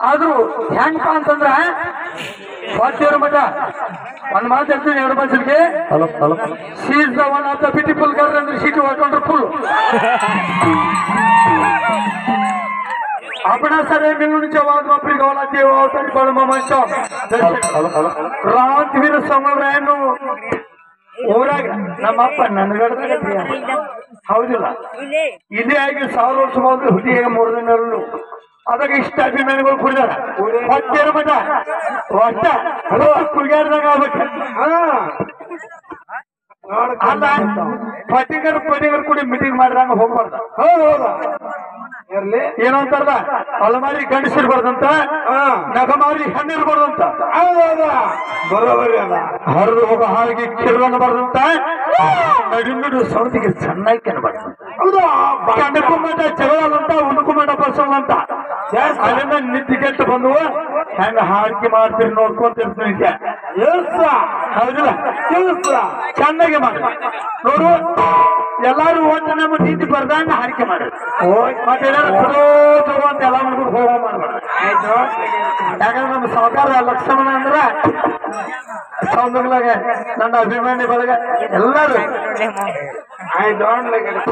ಆದ್ರೂ ಹೆಂಗಪ್ಪ ಅಂತಂದ್ರ ವಾಚಿಯವ್ರ ಮಟ್ಟ ಒಂದ್ ಮಾತು ಹೇಳ್ತೀನಿ ಎರಡು ಬಸ್ಸಿಗೆ she's the one of the beautiful girl ಅಂದ್ರೆ ಶೀಟ್ ಹೊಡ್ಕೊಂಡ್ರೆ ಫುಲ್ आपण सरे मिळूनच्या वाद ದೇವ गावाला देव अवतारी ಊರಾಗ ನಮ್ಮಪ್ಪ ನನ್ಗಡ್ದಾಗ ಹೌದಿಲ್ಲ. ಇದೇ ಆಗಿ ಸಾವಿರ ವರ್ಷ ಮೊದಲು ಮೂರು ದಿನ ಅದಕ್ಕೆ ಇಷ್ಟ ಅಭಿಮಾನಿಗಳು ಕುಡಿದಾರ. ಮಠ. ಹಲೋ ಕುಡಿಯಾರ್ದಾಗ ಆಗ್ಬೇಕು. ಅಲ್ಲ ಪಟಿಗರ್ ಪಟಿಗರ್ ಕೂಡ ಮೀಟಿಂಗ್ ಮಾಡಿದಂಗ ಹೋಗ್ಬಾರ್ದ. ಇರ್ಲಿ. ಏನೋ ಅಲಮಾರಿ ಗಂಡಸಿರ್ಬಾರ್ದಂತ ನಗಮಾರಿ ಹಣ್ಣಿರ್ಬಾರ್ದಂತ. ಬರೋಬರಿ ಅದ. ಹರಿದು ಹೋಗೋ ಹಾಗೆ ಕಿರುವನ್ನಬಾರ್ದಂತ ನಡು ಸೌದಿಗೆ ಚೆನ್ನಾಗಿ ಚಲೋ ಹೌದಾ? ಕಂಡಕುಮಾಟ ಜಗಳದಂತ ಉಣಕುಮಾಟ ಬಸವಂತ ಅಲ್ಲಿಂದ ನಿದ್ದೆ ಕೆಟ್ಟು ಬಂದು ಹೆಂಗ ಹಾಡಿಕೆ ಮಾಡ್ತೀರಿ ನೋಡ್ಕೊಂತಿರ್ತೀನಿ ಹೌದಿಲ್ಲ? ಎಲ್ಸ ಚೆನ್ನಾಗಿ ಮಾಡಿ. ನೋಡು ಎಲ್ಲಾರು ಒಟ್ಟು ನಮ್ಮ ನೀತಿ ಬರ್ದಂಗ ಹಾಡಿಕೆ ಮಾಡಿ. ಮತ್ತೆ ಎಲ್ಲಾರು ಚಲೋ ಚಲೋ ಅಂತ ಎಲ್ಲ ಮಾಡ್ಬಿಟ್ಟು ಹೋಗ ಮಾಡ್ಬೇಡ. ಆಯ್ತು. ಯಾಕಂದ್ರೆ ನಮ್ಮ ಸಹಕಾರ ಲಕ್ಷ್ಮಣ ಅಂದ್ರ ಸೌಂದರ್ಯಾಗ ನನ್ನ ಅಭಿಮಾನಿ ಬಳಗ ಎಲ್ಲರೂ. I don't like it.